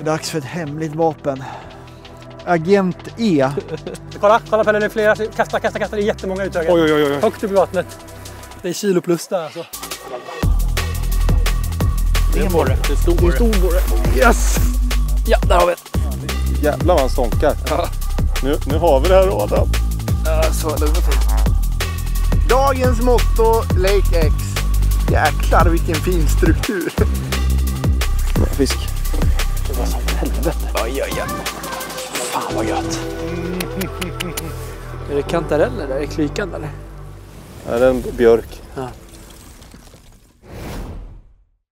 Det är dags för ett hemligt vapen. Agent E. Kolla, kolla Pelle, det är flera. Kasta, kasta, kasta. Det är jättemånga utögar. Oj, oj, oj. Högt upp i vattnet. Det är kilo plus där alltså. Det är en borre. Det är stor borre. Stor borre. Yes! Ja, där har vi Jävlar vad han stånkar. Nu, nu har vi det här Adam. Så, lugna till. Dagens motto, Lake X. Jäklar vilken fin struktur. Fisk. Oj, oj, oj. Fan vad gött. Är det kantareller där? Är det klykande eller? Är det en björk? Ja.